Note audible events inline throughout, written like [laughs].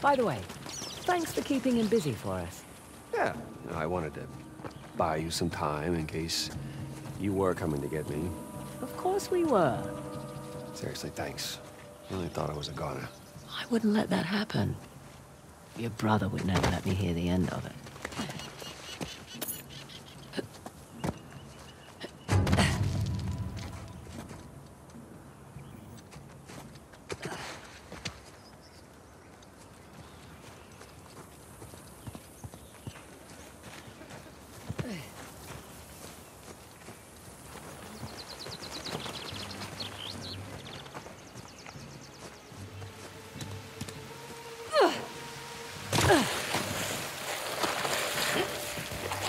By the way, thanks for keeping him busy for us. Yeah, I wanted to buy you some time in case you were coming to get me. Of course we were. Seriously, thanks. Really thought I was a goner. I wouldn't let that happen. Your brother would never let me hear the end of it.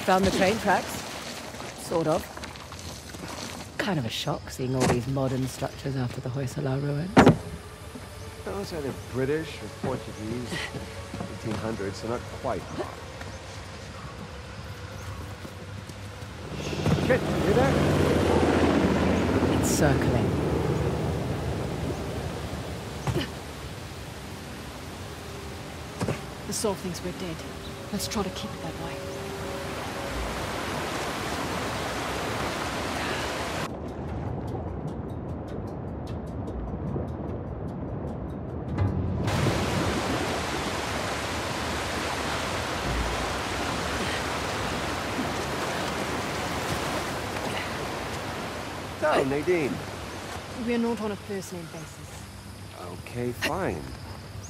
Found the train tracks? Sort of. Kind of a shock seeing all these modern structures after the Hoysala ruins. Those are either British or Portuguese. 1800s, so not quite modern. Shit, you hear that? It's circling. The soul thinks we're dead. Let's try to keep it that way. Nadine. We're not on a first-name basis. Okay, fine.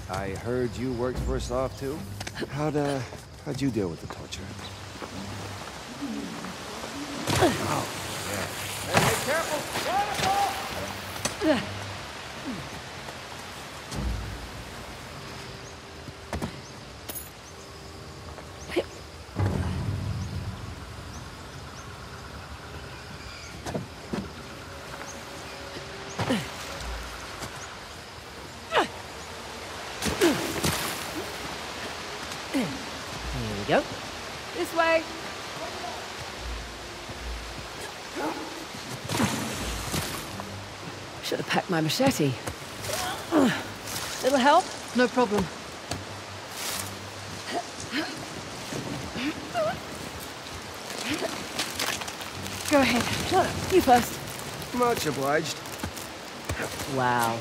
I heard you worked for Slav too. How'd, uh, how'd you deal with the torture? Oh, yeah. Hey, hey, careful! Waterfall! My machete. Little help? No problem. Go ahead. You first. Much obliged. Wow.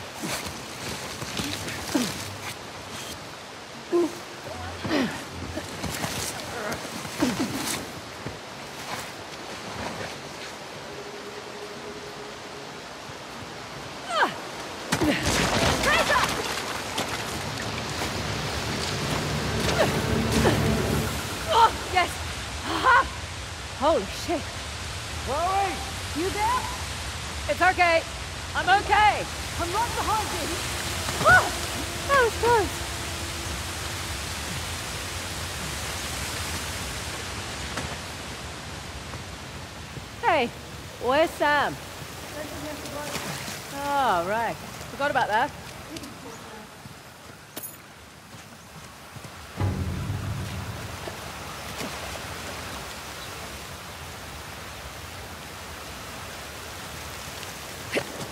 Hit.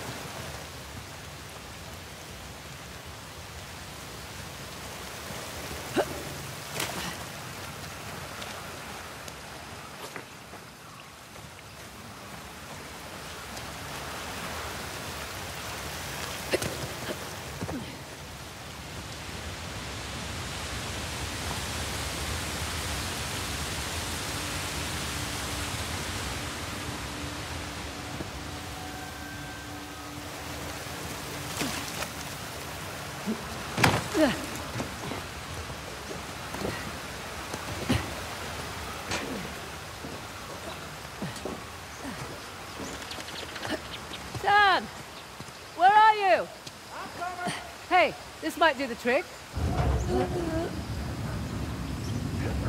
This might do the trick.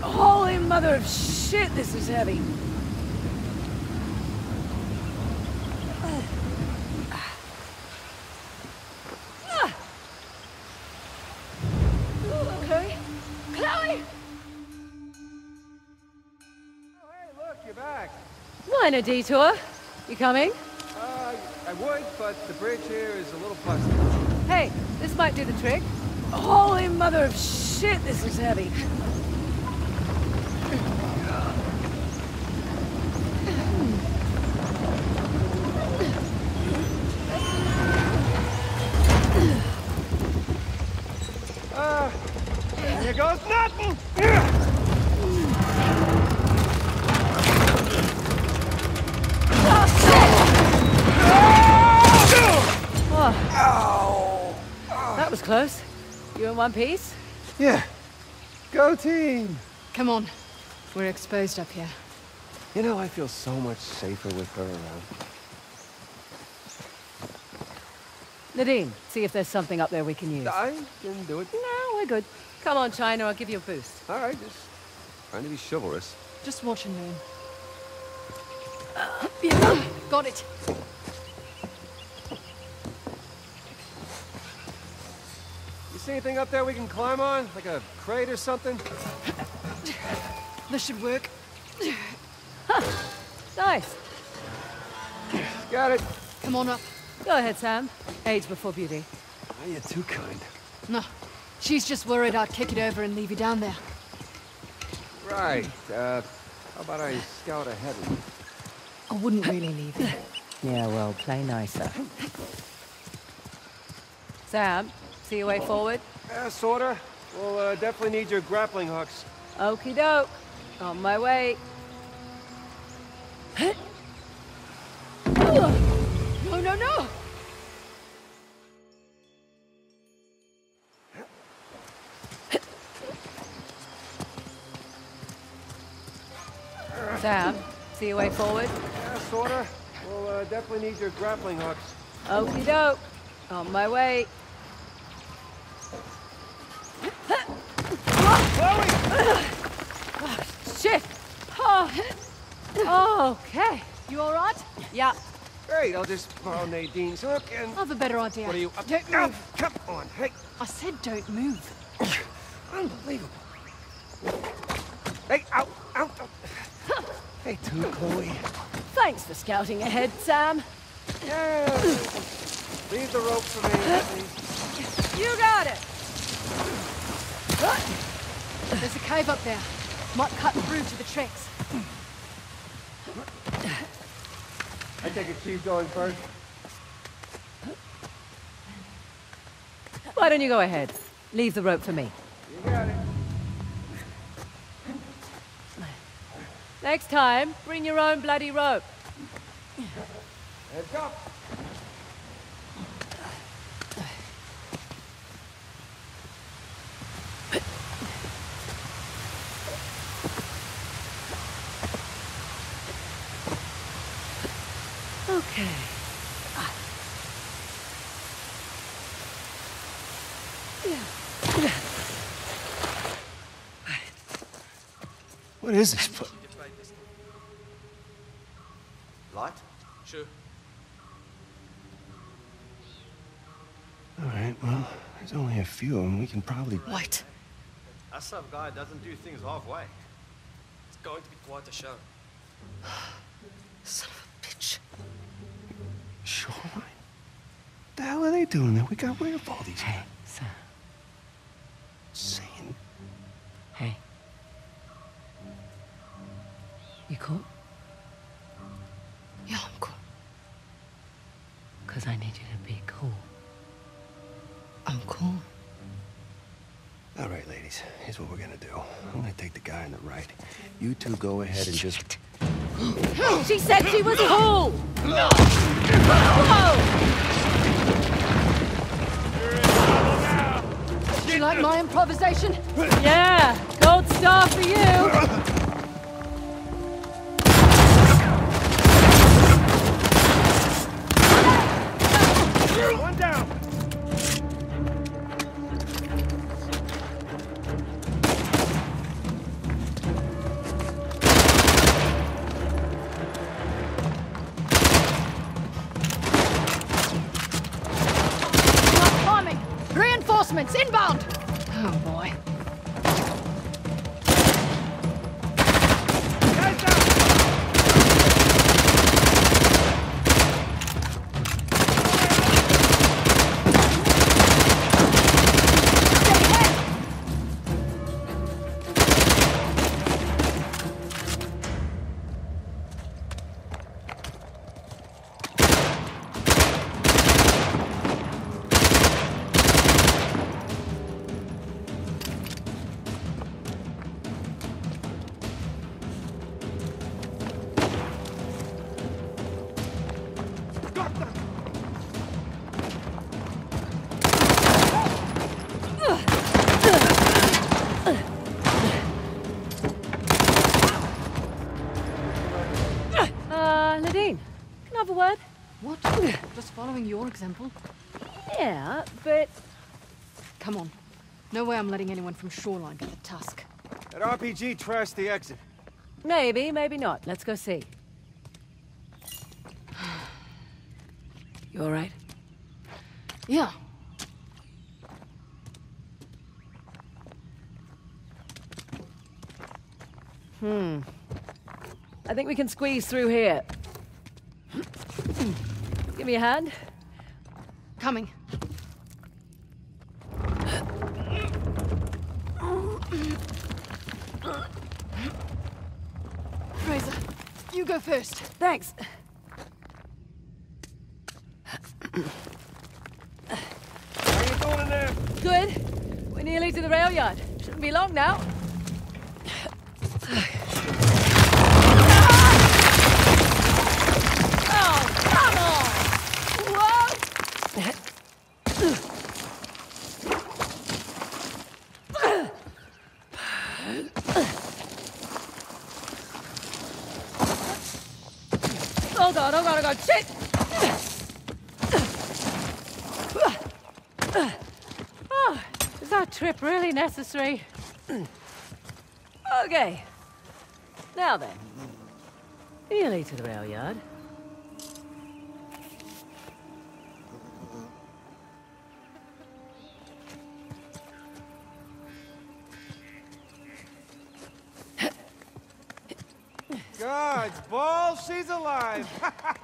Holy mother of shit, this is heavy. Okay. Chloe! Oh, hey, look, you're back. Minor detour. You coming? Uh, I would, but the bridge here is a little busted. Hey, this might do the trick. Holy mother of shit, this is heavy. You in one piece? Yeah. Go team! Come on. We're exposed up here. You know, I feel so much safer with her around. Nadine, see if there's something up there we can use. I didn't do it. No, we're good. Come on, China, I'll give you a boost. All right, just trying to be chivalrous. Just watch and learn. Yeah, [gasps] got it. See anything up there we can climb on? Like a crate or something? This should work. Nice. Got it. Come on up. Go ahead, Sam. Age before beauty. Oh, you're too kind. No. She's just worried I'd kick it over and leave you down there. Right. Uh, how about I scout ahead of you? I wouldn't really leave you. Yeah, well, play nicer. Sam, see your way forward? Yeah, sorta. We'll uh, definitely need your grappling hooks. Okie doke. On my way. No, no, no! Sam, see your way forward? Yeah, sorta. We'll uh, definitely need your grappling hooks. Okie doke. On my way. Oh, shit! Oh. Okay. You alright? Yeah. Great, I'll just borrow Nadine's hook and... I have a better idea. What are you up Don't No, move. come on, hey. I said don't move. [coughs] Unbelievable. Hey, out, out. Hey, too, Chloe. Thanks for scouting ahead, Sam. Yeah. Leave the rope for me, please. You got it. There's a cave up there. Might cut through to the tracks. I take it she's going first. Why don't you go ahead? Leave the rope for me. You got it. Next time, bring your own bloody rope. Heads up. Okay. What is this place? Light? Sure. All right, well, there's only a few, and we can probably... Wait. That some guy doesn't do things halfway. It's going to be quite a show. Son of a bitch. Shoreline? the hell are they doing there? We got rid of all these Hey, two go ahead and just... [gasps] She said she was cool! No! Did you like my improvisation? Yeah! Gold star for you! [laughs] Following your example. Yeah, but Come on. No way I'm letting anyone from Shoreline get the tusk. That RPG trashed the exit. maybe, maybe not. Let's go see. You all right? Yeah. Hmm. I think we can squeeze through here. Give me a hand. Coming. Frazer, you go first. Thanks. How you doing in there? Good. We're nearly to the rail yard. Shouldn't be long now. Oh, come on! Whoa! Oh god, oh god, oh god, shit! Oh, is that trip really necessary? [clears throat] okay. Now then. Nearly to the rail yard. God's balls, she's alive.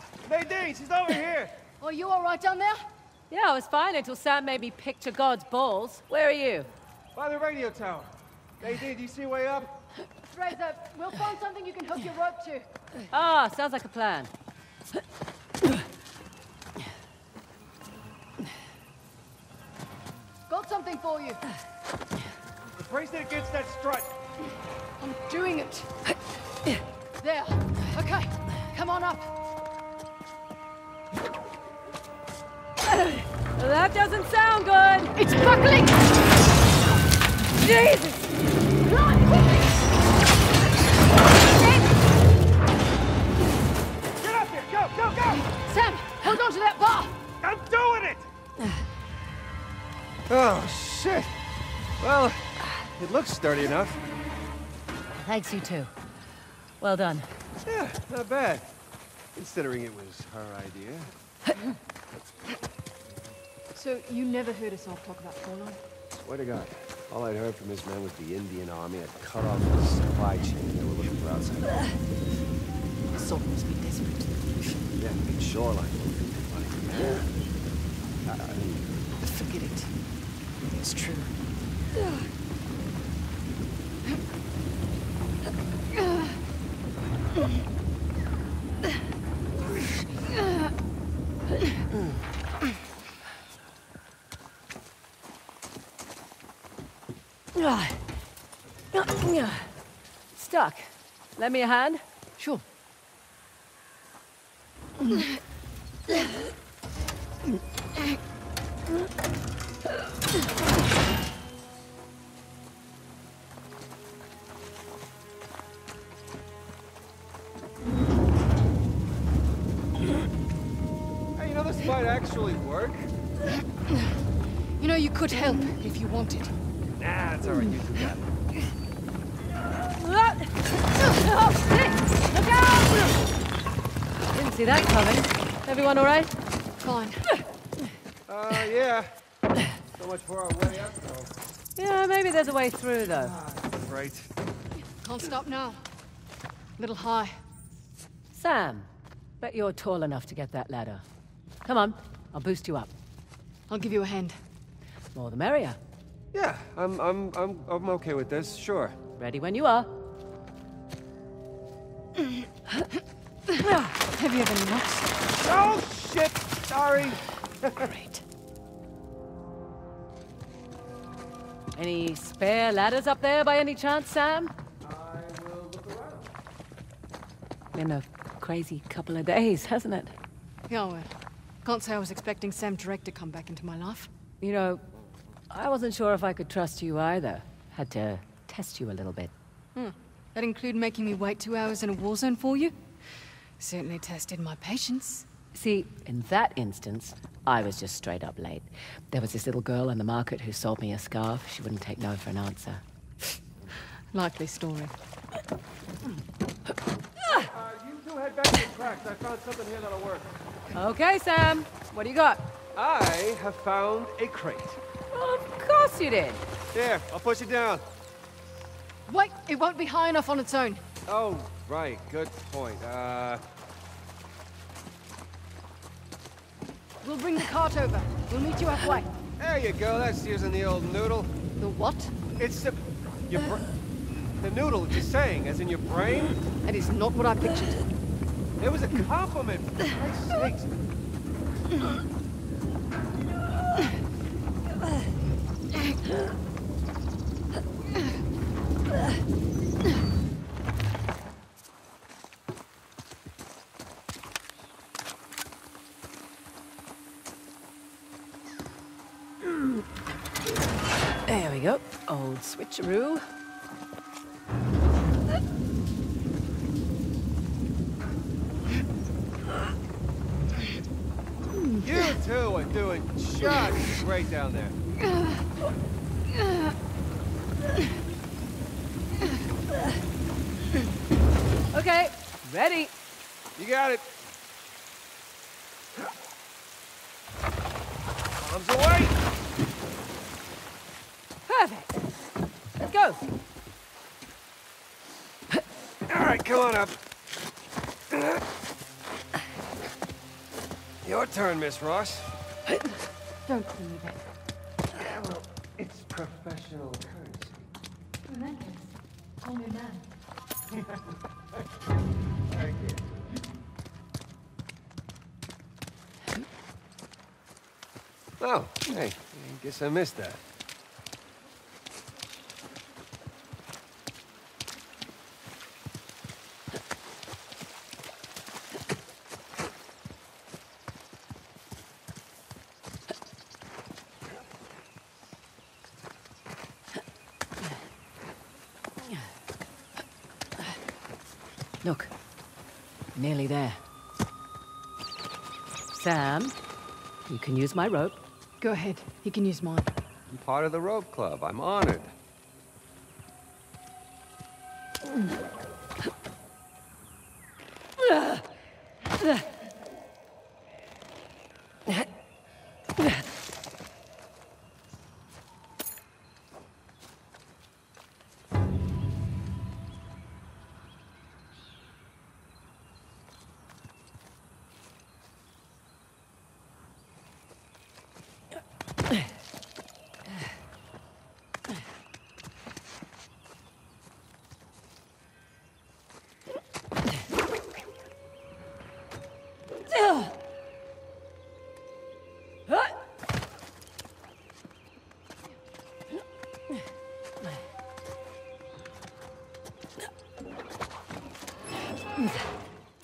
[laughs] Nadine, she's over here. Are you all right down there? Yeah, I was fine until Sam made me picture God's balls. Where are you? By the radio tower. Nadine, do you see a way up? Frazer, we'll find something you can hook your rope to. Ah, sounds like a plan. Got something for you. Brace it against that strut. I'm doing it. There. Okay. Come on up. That doesn't sound good. It's buckling! Jesus! Get up here! Go, go, go! Sam, hold on to that bar! I'm doing it! [sighs] oh, shit. Well, it looks sturdy enough. Thanks, you too. Well done. Yeah, not bad. Considering it was her idea. [laughs] So, you never heard us all talk about Shoreline? Swear to God. All I'd heard from his men was the Indian army had cut off the supply chain. They were looking for outside. Asav must be desperate. Yeah, big shoreline. Money. I, I mean, Forget it. It's true. Stuck. Lend me a hand? Sure. hey, you know this might actually work. You know, you could help if you wanted. Nah, it's all right. You two got it. Ah! Oh, shit! Look out! Didn't see that coming. Everyone all right? Fine. Uh, yeah. So much for our way up, though. Yeah, maybe there's a way through, though. Right. Can't stop now. A Little high. Sam, bet you're tall enough to get that ladder. Come on, I'll boost you up. I'll give you a hand. More the merrier. Yeah, I'm, I'm, I'm, I'm okay with this. Sure. Ready when you are. Heavier ever nuts. Oh shit! Sorry. Great. Any spare ladders up there by any chance, Sam? I will look around. Been a crazy couple of days, hasn't it? Yeah, well. Can't say I was expecting Sam Drake to come back into my life. You know, I wasn't sure if I could trust you either. Had to test you a little bit. Hmm. That include making me wait two hours in a war zone for you? Certainly tested my patience. See, in that instance, I was just straight up late. There was this little girl in the market who sold me a scarf. She wouldn't take no for an answer. [laughs] Likely story. Uh, you two head back to the tracks. I found something here that'll work. Okay, Sam. What do you got? I have found a crate. Well, of course you did. Here, I'll push it down. Wait, it won't be high enough on its own. Oh, right. Good point. Uh, We'll bring the cart over. We'll meet you halfway. there you go. That's using the old noodle. The what? It's the... Your br The noodle, you're saying, as in your brain? That is not what I pictured. It was a compliment, for Christ's sakes. [laughs] There we go. Old switcheroo. You two are doing just great down there. Okay, ready. You got it. Arms away! Perfect. Let's go. All right, come on up. Your turn, Miss Ross. Don't call me that. Yeah, well, it's professional courtesy. In that case, call me man. Guess I missed that. Look, nearly there. Sam, you can use my rope. Go ahead. You can use mine. I'm part of the rope club. I'm honored. Mm.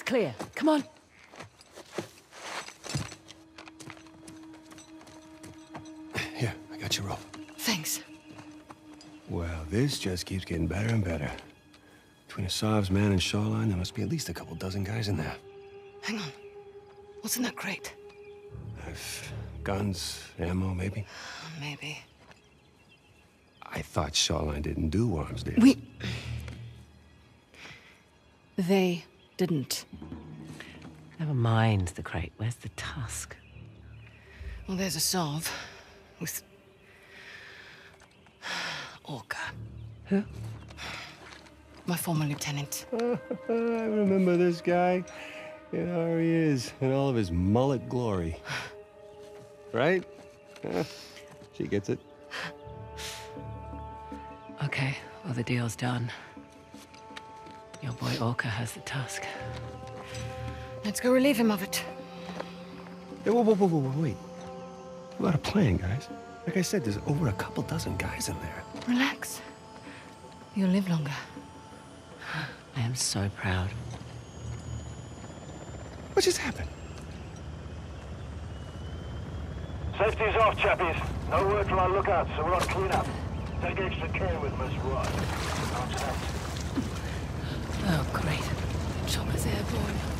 Clear. Come on. Here, I got your rope. Thanks. Well, this just keeps getting better and better. Between Asav's man and Shoreline, there must be at least a couple dozen guys in there. Hang on. What's in that crate? I've guns, ammo, maybe. Uh, maybe. I thought Shoreline didn't do worms, did We. They didn't. Never mind the crate. Where's the tusk? Well, there's Asav with Orca. Who? My former lieutenant. [laughs] I remember this guy. You know, here he is, in all of his mullet glory. Right? Huh? she gets it. Okay, well, the deal's done. Your boy Orca has the tusk. Let's go relieve him of it. Hey, whoa, whoa, whoa, whoa, whoa, wait. What a plan, guys. Like I said, there's over a couple dozen guys in there. Relax. You'll live longer. I am so proud. What just happened? Safety's off, chappies. No word from our lookout, so we're on cleanup. Take extra care with Miss Ross. Roger that. Oh, great. Chopper's airborne.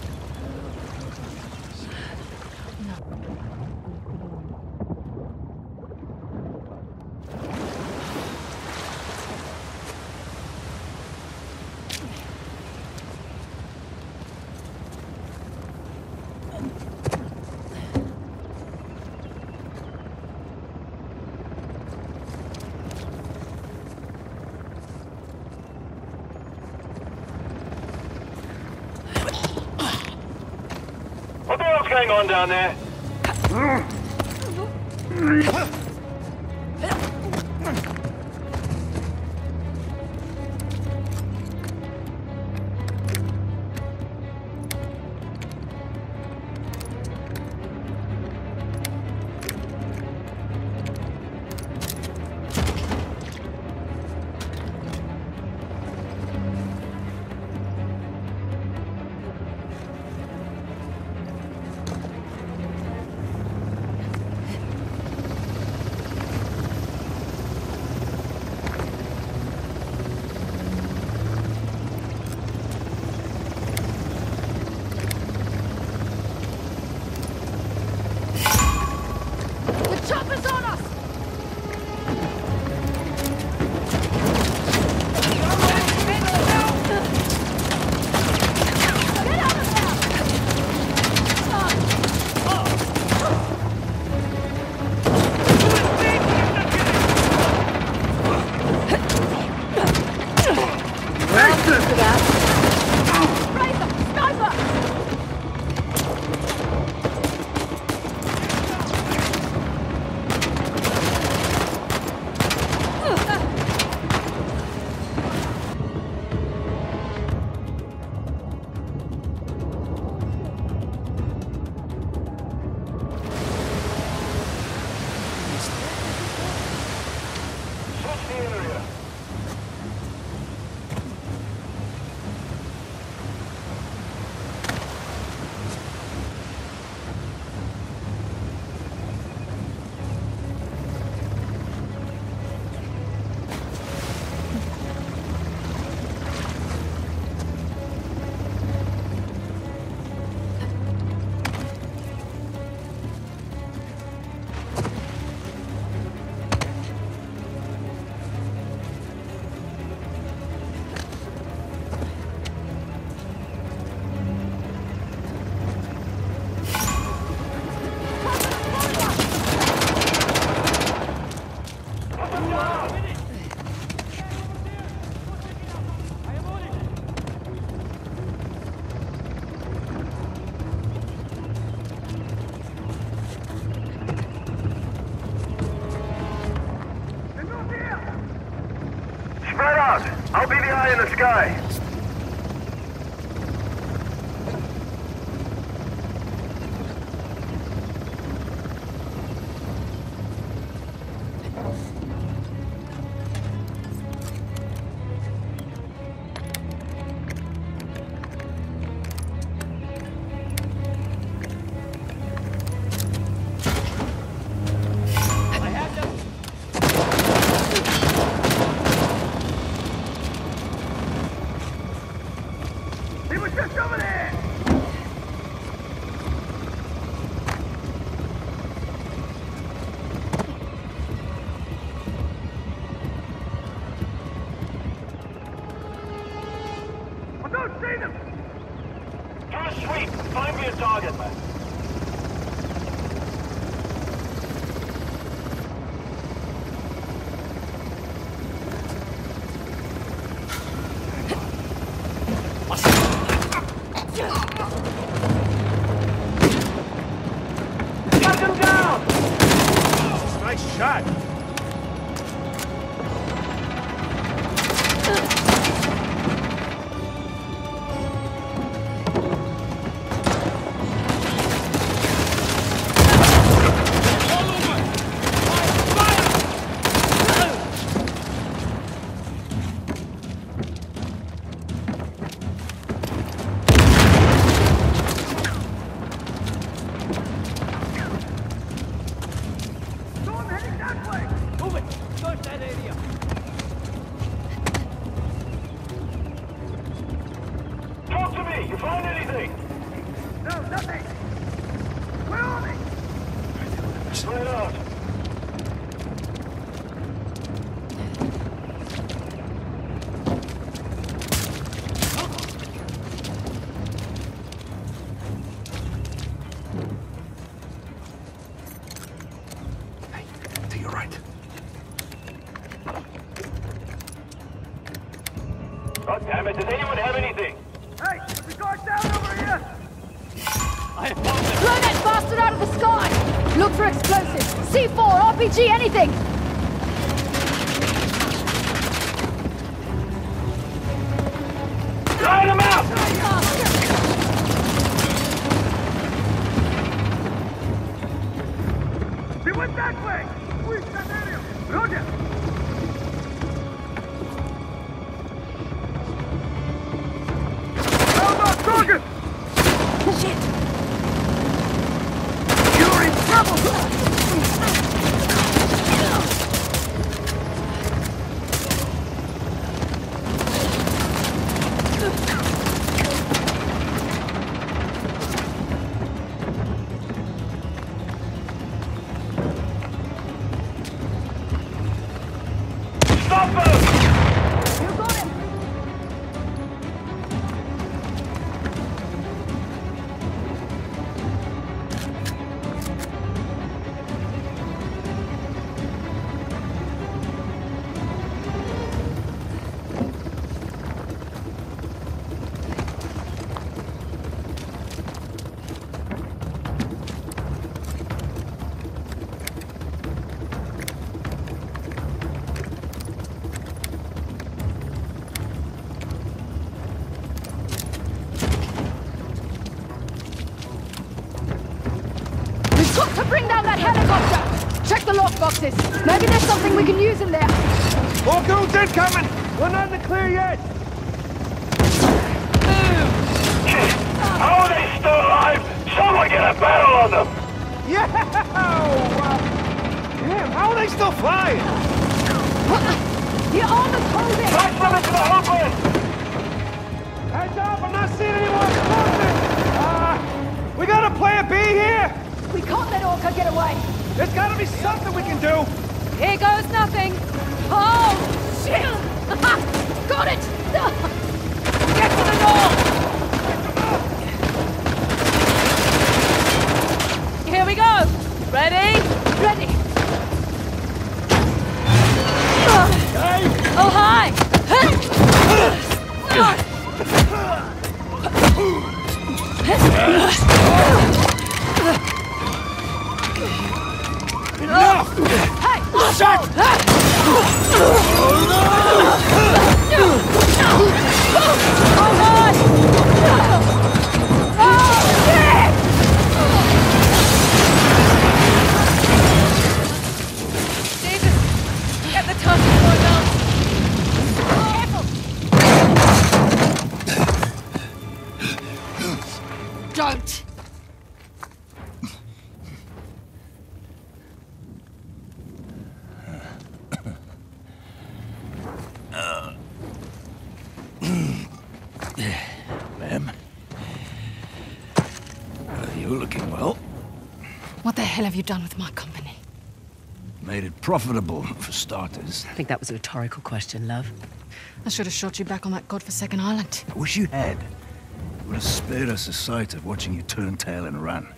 Going down there? Sky. Right off. Helicopter! Check the lockboxes. Maybe there's something we can use in there. More goons incoming! We're not in the clear yet! How are they still alive? Someone get a battle on them! Yeah! Damn, how are they still flying? The armor's holding! Flash them into the open! Heads up, I'm not seeing any more explosives! Uh, we got a plan B here? We can't let Orca get away! There's gotta be something we can do! Here goes nothing! Oh, shit! [laughs] got it! Shut! Oh, God! You're looking well. What the hell have you done with my company? Made it profitable, for starters. I think that was a rhetorical question, love. I should have shot you back on that godforsaken island. I wish you had. It would have spared us the sight of watching you turn tail and run.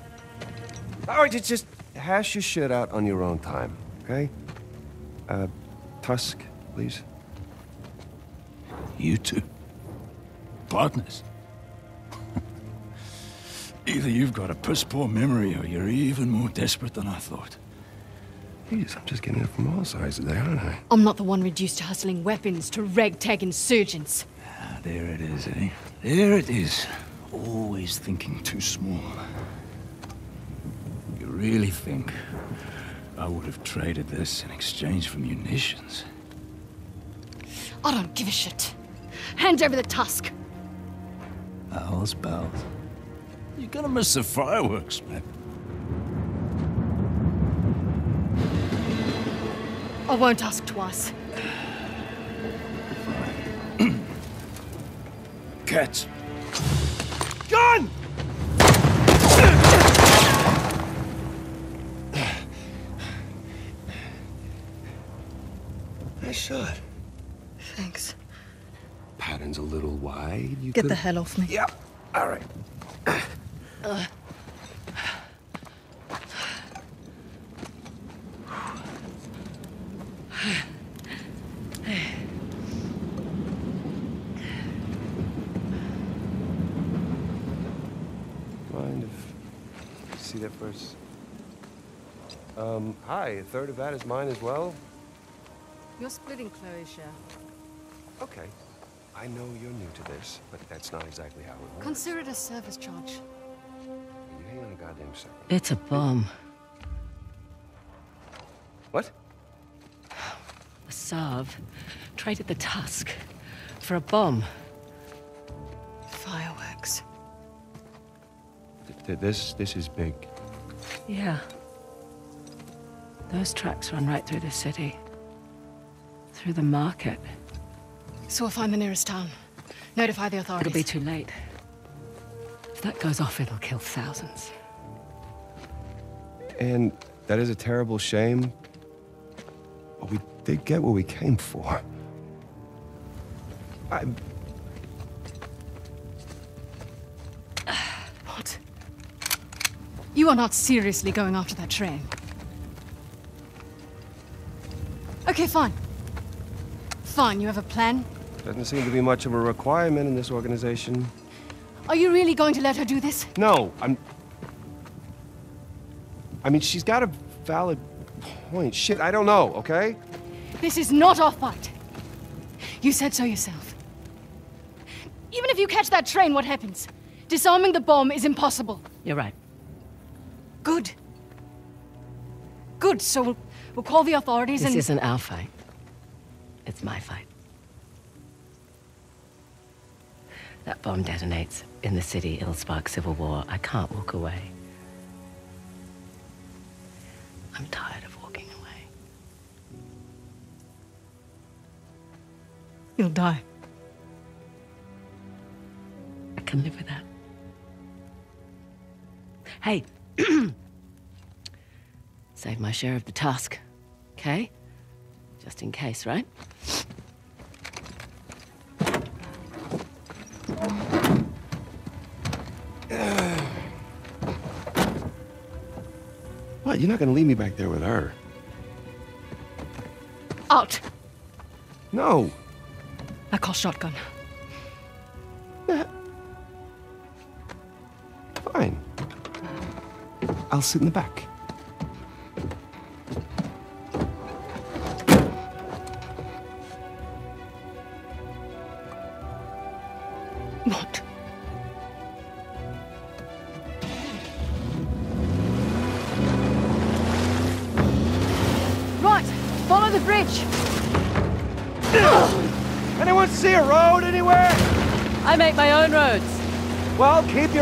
All right, just, just hash your shit out on your own time, okay? Uh, Tusk, please. You two. Partners. Either you've got a piss poor memory or you're even more desperate than I thought. Jeez, I'm just getting it from all sides today, aren't I? I'm not the one reduced to hustling weapons to ragtag insurgents. Ah, there it is, eh? There it is. Always thinking too small. You really think I would have traded this in exchange for munitions? I don't give a shit. Hand over the tusk. Pals, pals. You're gonna miss the fireworks, man. I won't ask twice. [clears throat] Cats. [sighs] Gun! Nice shot. Thanks. Pattern's a little wide. You Get could- the hell off me. Yeah. All right. Uh. Mind if see that first? Um, hi, a third of that is mine as well. You're splitting, Cloacia. Okay. I know you're new to this, but that's not exactly how it works. Consider it a service charge goddamn second. It's a bomb. What? Asav traded the Tusk for a bomb. Fireworks. Th- th- this, this is big. Yeah. Those tracks run right through the city. Through the market. So we'll find the nearest town. Notify the authorities. It'll be too late. If that goes off, it'll kill thousands. And that is a terrible shame. But we did get what we came for. I, What? You are not seriously going after that train. Okay, fine. Fine, you have a plan? doesn't seem to be much of a requirement in this organization. Are you really going to let her do this? No, I'm. I mean, she's got a valid point. Shit, I don't know, okay? This is not our fight. You said so yourself. Even if you catch that train, what happens? Disarming the bomb is impossible. You're right. Good. Good, so we'll, we'll call the authorities This and... isn't our fight. It's my fight. That bomb detonates in the city. It'll spark civil war. I can't walk away. I'm tired of walking away. You'll die. I can live with that. Hey, [clears throat] save my share of the tusk, okay? Just in case, right? You're not gonna leave me back there with her? Out! No. I call shotgun. Fine. I'll sit in the back.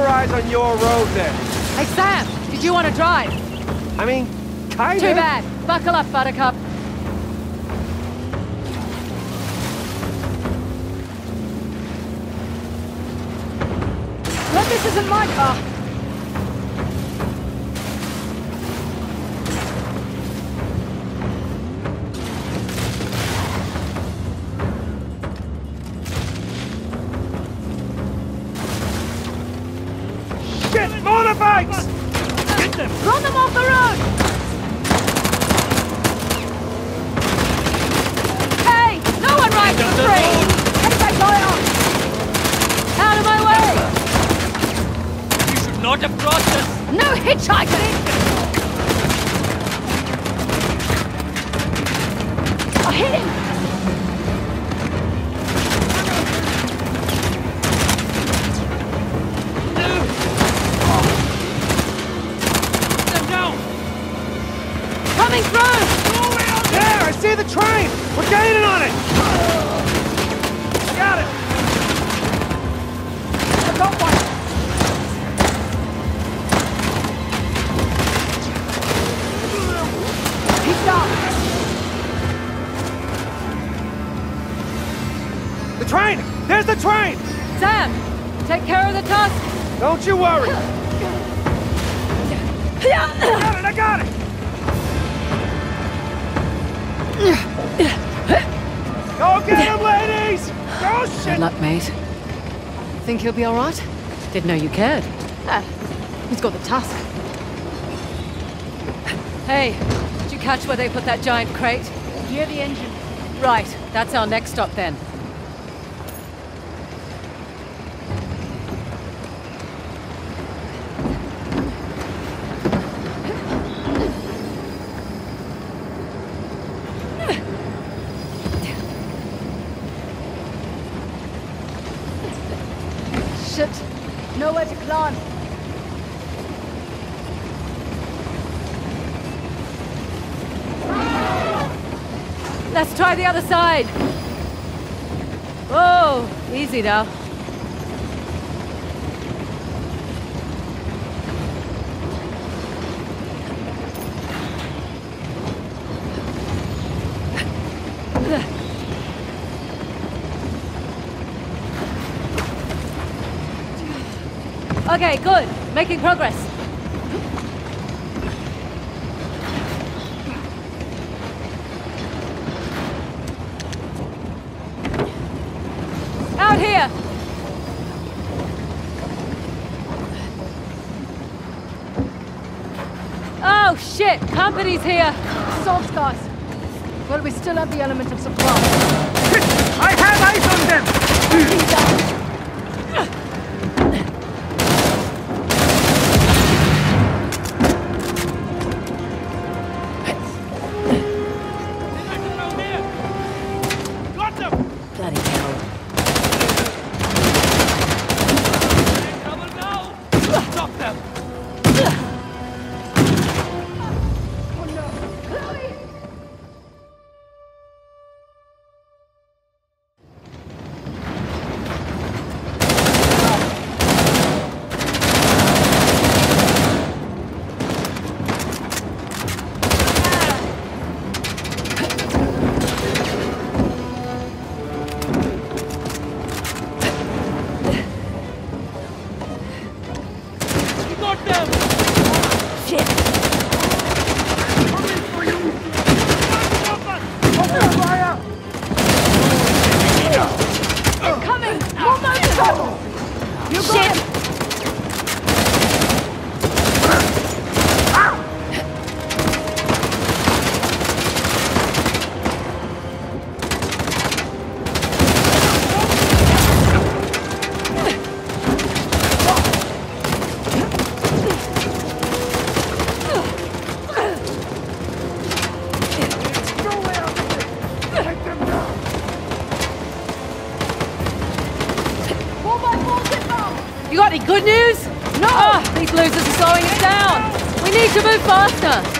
Eyes on your road then. Hey, Sam, did you want to drive? I mean, kinda. Too bad. Buckle up, Buttercup. But this isn't my car. Not have crossed. No hitchhiking! I hit him! Think he'll be alright? Didn't know you cared. Ah, he's got the tusk. Hey, did you catch where they put that giant crate? Near the engine. Right, that's our next stop then. nowhere to climb. Let's try the other side. Whoa, easy now. Okay, good. Making progress. Out here! Oh Company's here! Assault guys. Well, we still have the element of surprise. I have eyes on them! Move faster!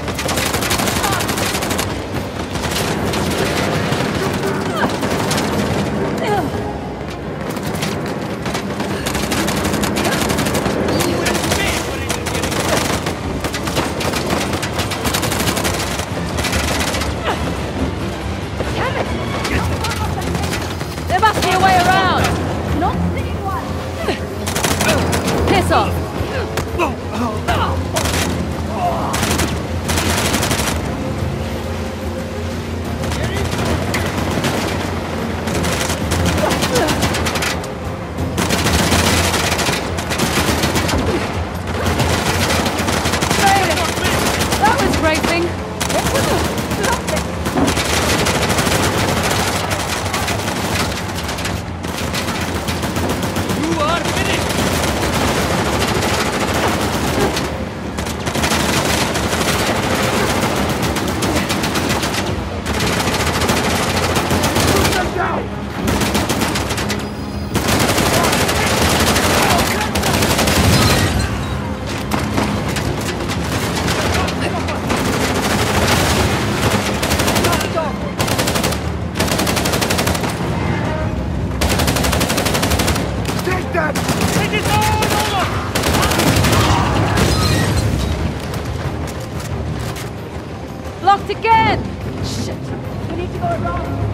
Locked again! Shit! We need to go around!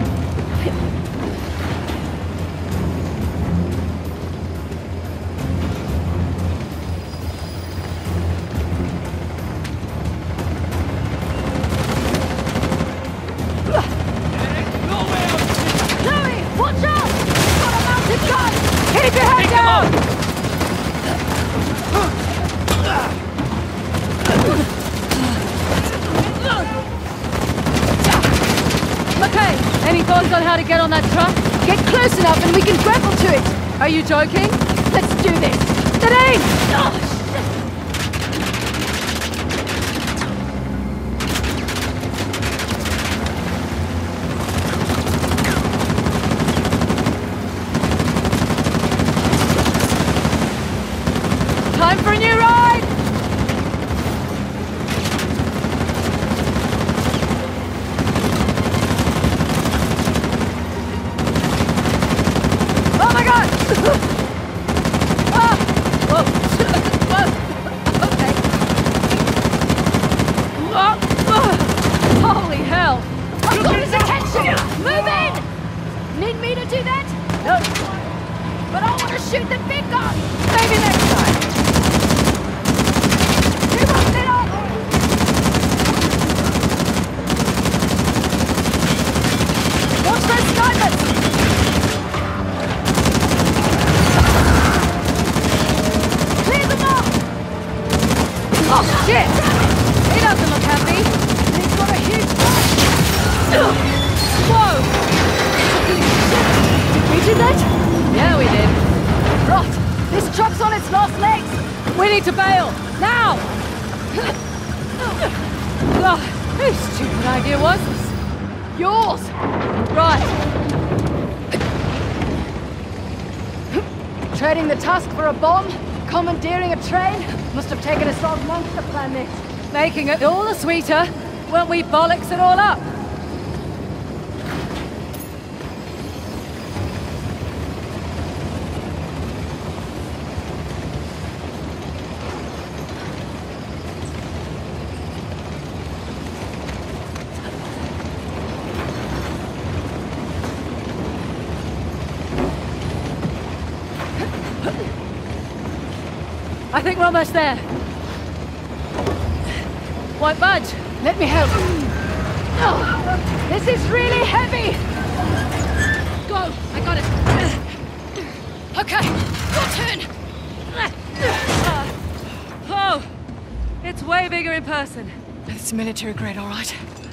Close enough and we can grapple to it! Are you joking? Let's do this! Denise! The tusk for a bomb? Commandeering a train? Must have taken us 12 months to plan this. Making it all the sweeter weren't we bollocks it all up. Almost there. Won't budge. Let me help. Oh, this is really heavy! Go! I got it. Okay, your turn! Oh, it's way bigger in person. It's military grade, all right.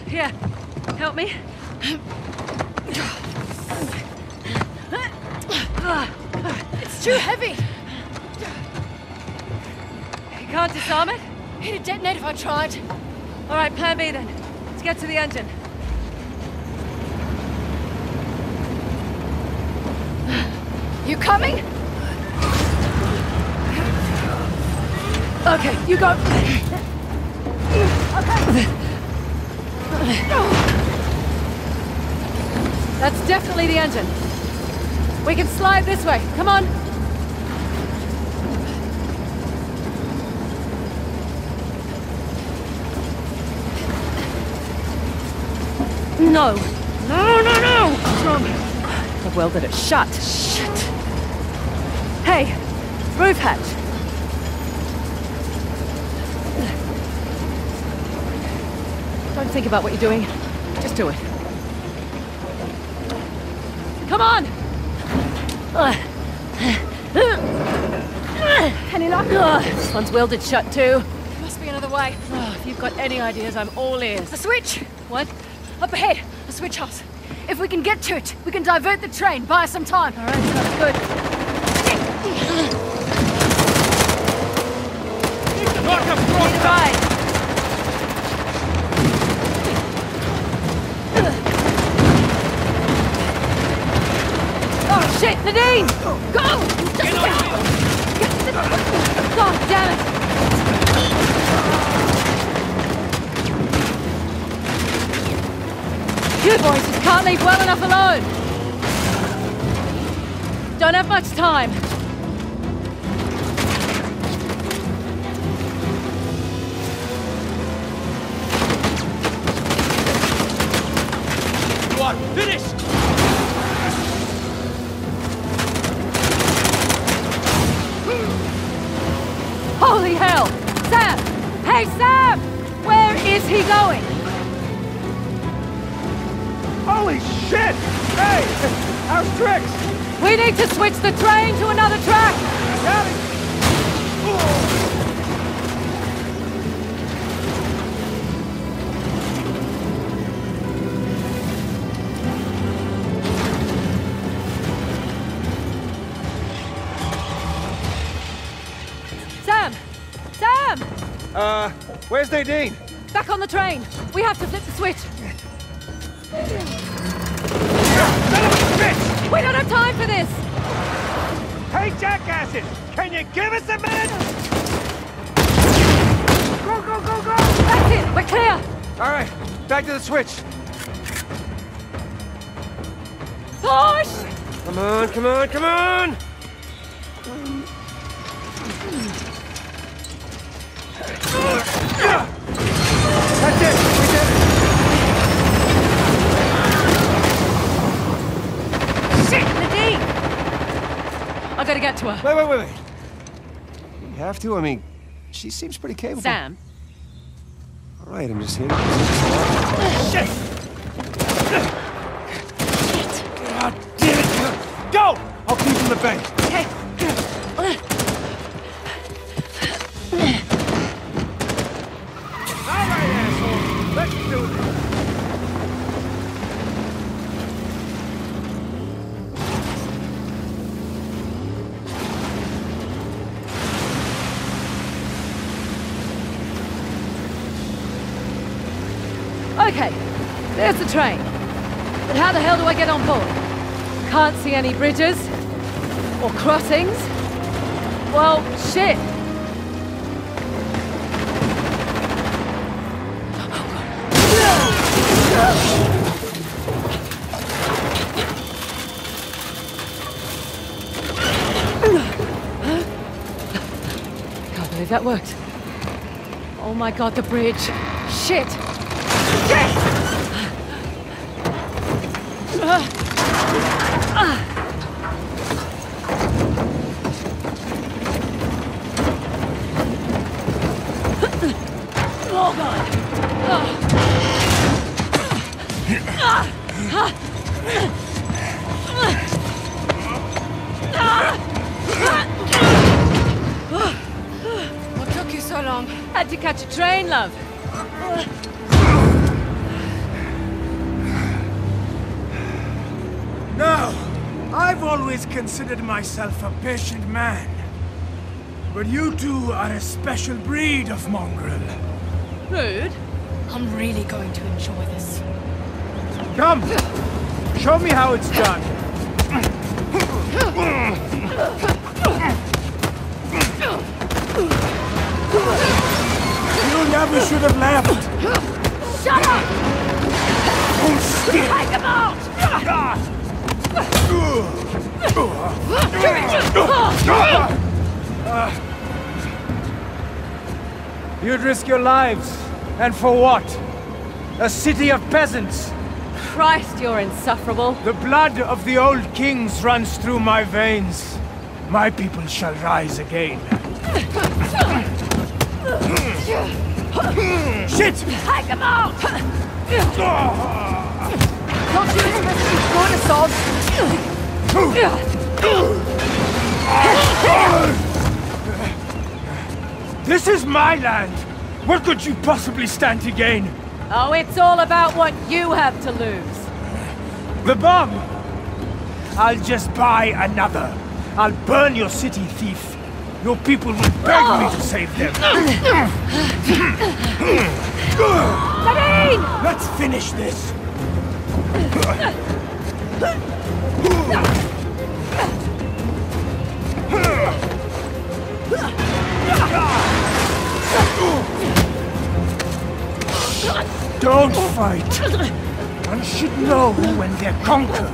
Here, help me. It's too heavy! Can't disarm it? It'd detonate if I tried. All right, plan B then. Let's get to the engine. [sighs] You coming? Okay, you go. Okay. That's definitely the engine. We can slide this way. Come on. No. No, no, no! Wrong? I've welded it shut. Shit. Hey, roof hatch. Don't think about what you're doing. Just do it. Come on! Any luck? Ugh, this one's welded shut too. There must be another way. Oh, if you've got any ideas, I'm all ears. A switch! What? Up ahead, a switch house. If we can get to it, we can divert the train, buy us some time. All right, sounds good. Need a ride. Oh shit, Nadine! Go! Get on wheel! God damn it! You boys just can't leave well enough alone! Don't have much time. Where's Nadine? Back on the train! We have to flip the switch! We don't have time for this! Hey, jackasses! Can you give us a minute? Go, go, go, go! That's it! We're clear! All right, back to the switch. Push! Come on, come on, come on! That's it! We did it! Better get to her. Wait, wait, wait, wait. You have to? I mean, she seems pretty capable. Sam, All right, I'm just here. to- Shit! God damn it! Go! I'll keep in the bank. Get on board? Can't see any bridges. Or crossings. Well, shit. Can't believe that worked. Oh my god, the bridge. Shit! Shit! Oh always considered myself a patient man. But you two are a special breed of mongrel. Rude. I'm really going to enjoy this. Come, show me how it's done. You never should have left. Shut up! Oh, shit. Take him out! You'd risk your lives. And for what? A city of peasants. Christ, you're insufferable. The blood of the old kings runs through my veins. My people shall rise again. Shit! Take him out! Don't you This is my land! What could you possibly stand to gain? Oh, it's all about what you have to lose. The bomb! I'll just buy another. I'll burn your city, thief. Your people will beg me to save them. Let's finish this. Don't fight. One should know when they're conquered.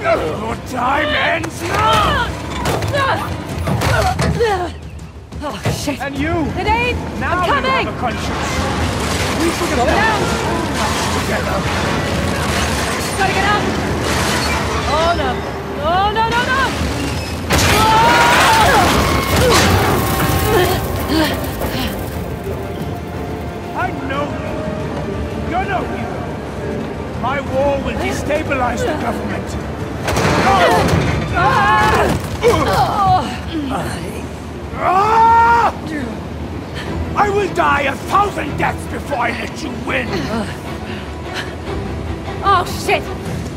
Your time ends now! Oh, shit. And you! Nadine! Now I'm you coming! have a conscience. We should together. Gotta get up! Oh, no. Oh, no, no, no! I know you. You're no hero. My war will destabilize the government. Ah! I will die a thousand deaths before I let you win. Oh, shit!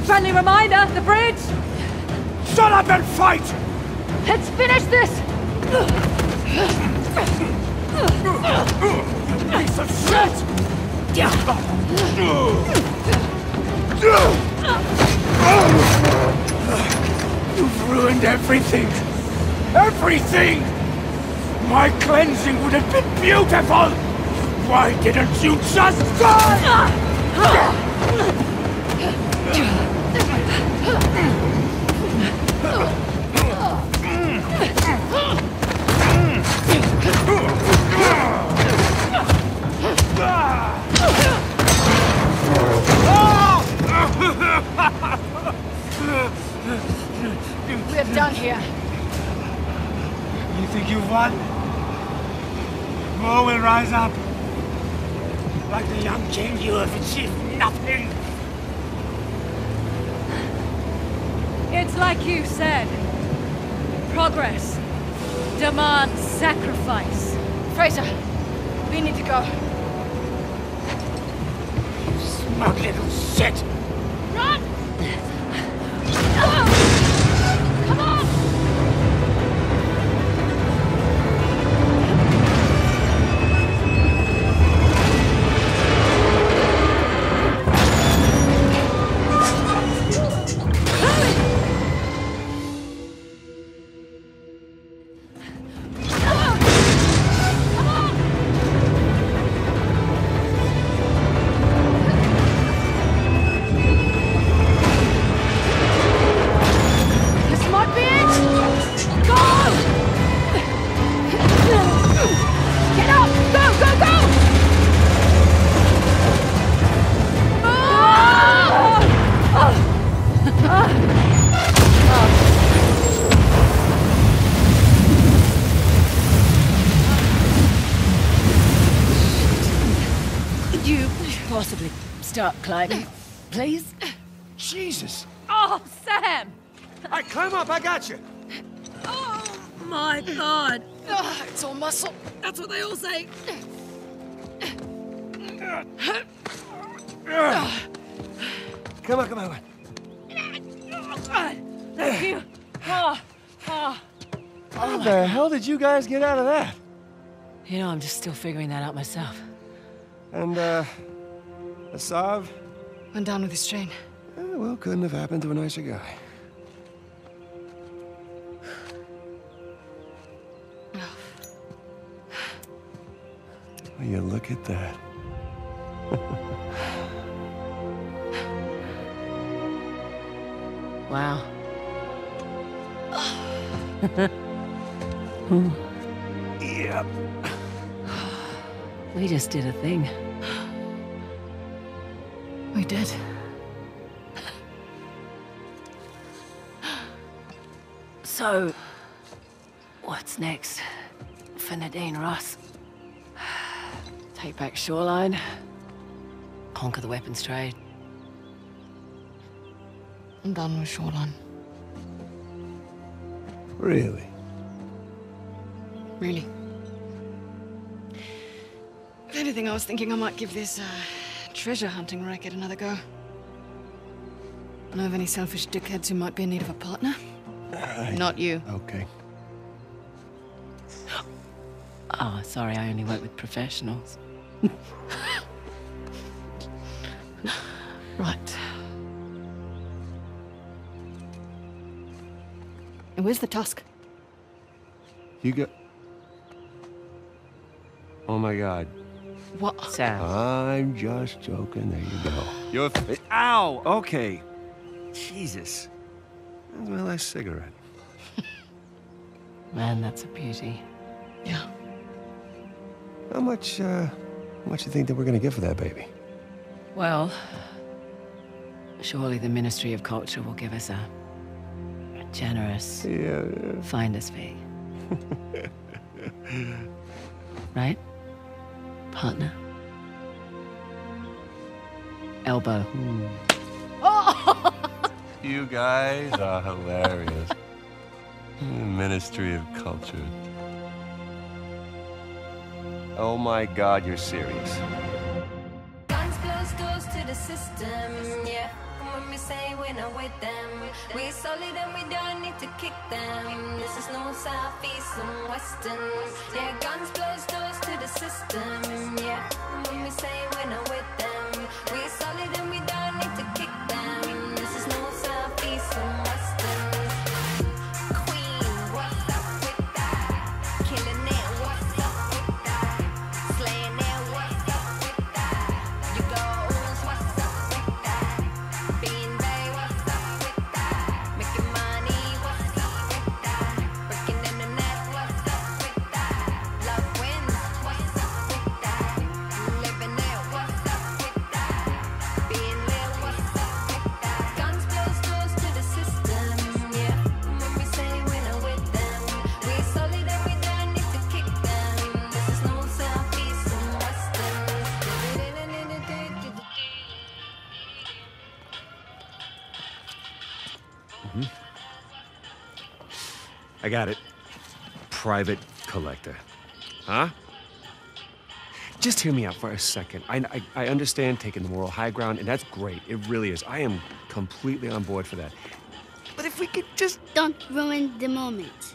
Friendly reminder, the bridge! Shut up and fight! Let's finish this! Piece of shit! You've ruined everything! Everything! My cleansing would have been beautiful! Why didn't you just die? Here. You think you've won? More will rise up. Like the young king, you have achieved nothing. It's like you said. Progress demands sacrifice. Frazer, we need to go. Smug little shit. Run! Possibly start climbing, please? Jesus. Oh, Sam! All right, climb up. I got you. Oh my god! Ah, it's all muscle. That's what they all say. Come on, come on. Thank you. Oh, oh. How the hell did you guys get out of that? You know, I'm just still figuring that out myself. And, uh, Asav? Went down with his train. Eh, well, couldn't have happened to a nicer guy. [sighs] Will you look at that? [laughs] Wow. [laughs] Yep. We just did a thing. We did. So, what's next for Nadine Ross? Take back Shoreline? Conquer the weapons trade? I'm done with Shoreline. Really? Really. If anything, I was thinking I might give this uh, treasure hunting racket another go. I know of any selfish dickheads who might be in need of a partner? Not you. Okay. Oh, sorry, I only work with professionals. [laughs] Right. And where's the tusk? You got. Oh my god. What? Sam. I'm just joking. There you go. You're. Fi- Ow! Okay. Jesus. That's my last cigarette. [laughs] Man, that's a beauty. Yeah. How much, uh, how much do you think that we're gonna get for that baby? Well, surely the Ministry of Culture will give us a, a generous Yeah, yeah. finder's fee. [laughs] right? Partner? Elbow. [laughs] You guys are hilarious. Ministry of Culture. Oh my god, you're serious. Guns close doors to the system, yeah. When we say we're not with them, we solid and kick them. This is no southeast and western, yeah. Guns close doors to the system, yeah. When we say we're not with them, we're solid and we don't I got it. Private collector. Huh? Just hear me out for a second. I, I, I understand taking the moral high ground, and that's great. It really is. I am completely on board for that. But if we could just. Don't ruin the moment.